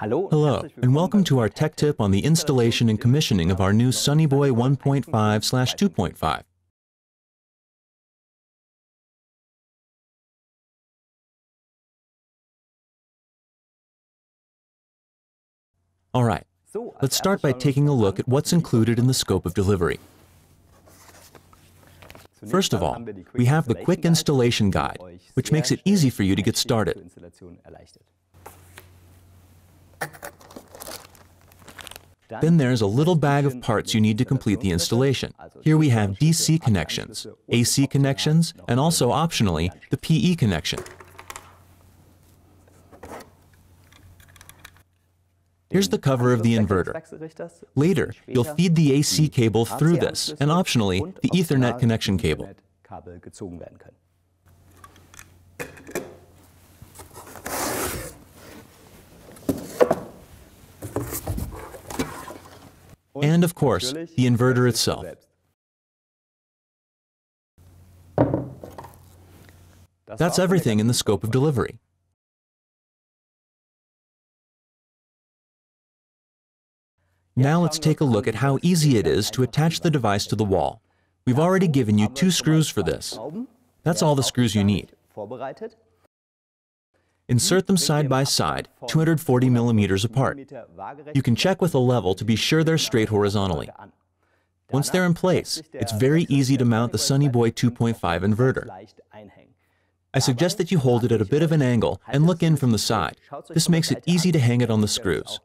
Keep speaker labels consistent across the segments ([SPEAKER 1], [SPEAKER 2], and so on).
[SPEAKER 1] Hello, and welcome to our tech tip on the installation and commissioning of our new Sunny Boy 1.5/2.5. All right, let's start by taking a look at what's included in the scope of delivery. First of all, we have the quick installation guide, which makes it easy for you to get started. Then there's a little bag of parts you need to complete the installation. Here we have DC connections, AC connections, and also optionally, the PE connection. Here's the cover of the inverter. Later, you'll feed the AC cable through this, and optionally, the Ethernet connection cable. And of course, the inverter itself. That's everything in the scope of delivery. Now let's take a look at how easy it is to attach the device to the wall. We've already given you two screws for this. That's all the screws you need. Insert them side by side, 240 millimeters apart. You can check with a level to be sure they're straight horizontally. Once they're in place, it's very easy to mount the Sunny Boy 2.5 inverter. I suggest that you hold it at a bit of an angle and look in from the side. This makes it easy to hang it on the screws.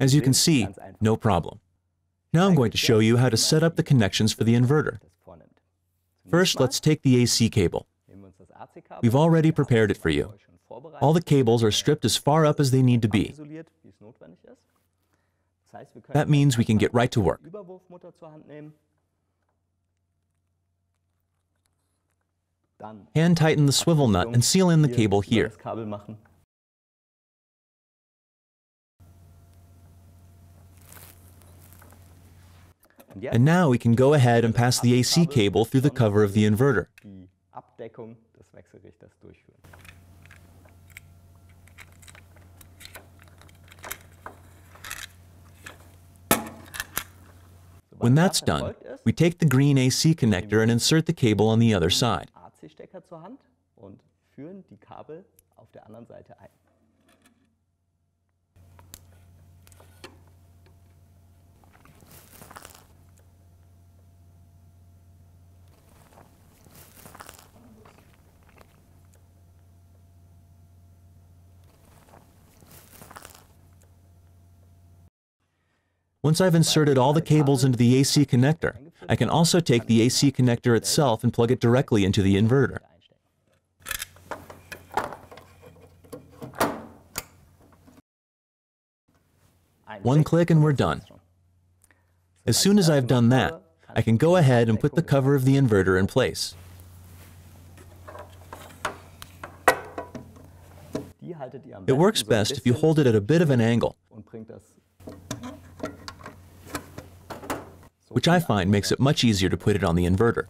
[SPEAKER 1] As you can see, no problem. Now I'm going to show you how to set up the connections for the inverter. First, let's take the AC cable. We've already prepared it for you. All the cables are stripped as far up as they need to be. That means we can get right to work. Hand tighten the swivel nut and seal in the cable here. And now we can go ahead and pass the AC cable through the cover of the inverter. When that's done, we take the green AC connector and insert the cable on the other side. Once I've inserted all the cables into the AC connector, I can also take the AC connector itself and plug it directly into the inverter. One click and we're done. As soon as I've done that, I can go ahead and put the cover of the inverter in place. It works best if you hold it at a bit of an angle which I find makes it much easier to put it on the inverter.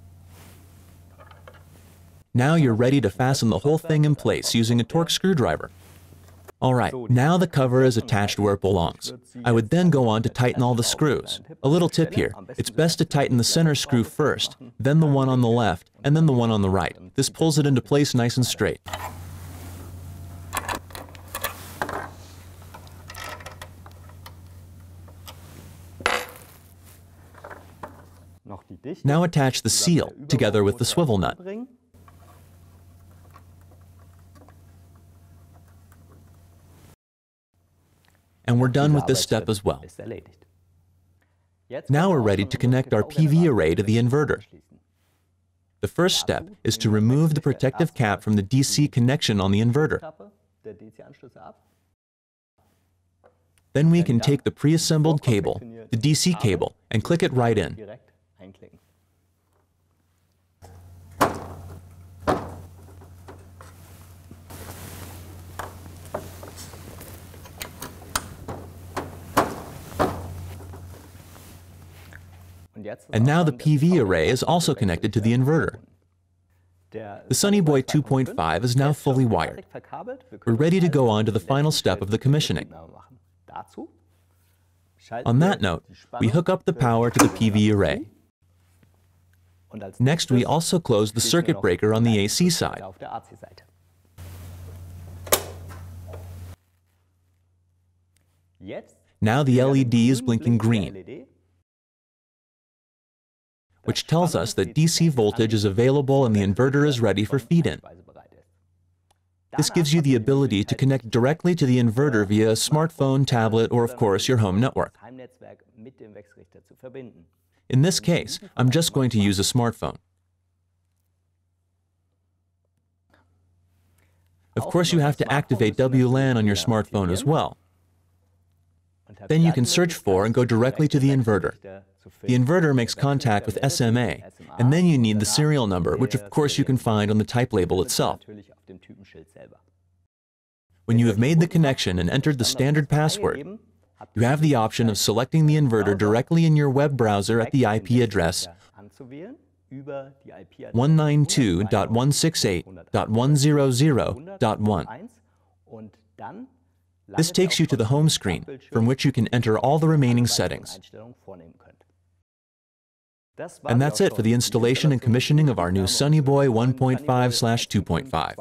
[SPEAKER 1] Now you're ready to fasten the whole thing in place using a Torx screwdriver. Alright, now the cover is attached where it belongs. I would then go on to tighten all the screws. A little tip here, it's best to tighten the center screw first, then the one on the left, and then the one on the right. This pulls it into place nice and straight. Now attach the seal together with the swivel nut. And we're done with this step as well. Now we're ready to connect our PV array to the inverter. The first step is to remove the protective cap from the DC connection on the inverter. Then we can take the pre-assembled cable, the DC cable, and click it right in. And now the PV array is also connected to the inverter. The Sunny Boy 2.5 is now fully wired. We're ready to go on to the final step of the commissioning. On that note, we hook up the power to the PV array. Next, we also close the circuit breaker on the AC side. Now the LED is blinking green, which tells us that DC voltage is available and the inverter is ready for feed-in. This gives you the ability to connect directly to the inverter via a smartphone, tablet, or of course your home network. In this case, I'm just going to use a smartphone. Of course, you have to activate WLAN on your smartphone as well. Then you can search for and go directly to the inverter. The inverter makes contact with SMA, and then you need the serial number, which of course you can find on the type label itself. When you have made the connection and entered the standard password, you have the option of selecting the inverter directly in your web browser at the IP address 192.168.100.1. This takes you to the home screen, from which you can enter all the remaining settings. And that's it for the installation and commissioning of our new Sunny Boy 1.5/2.5.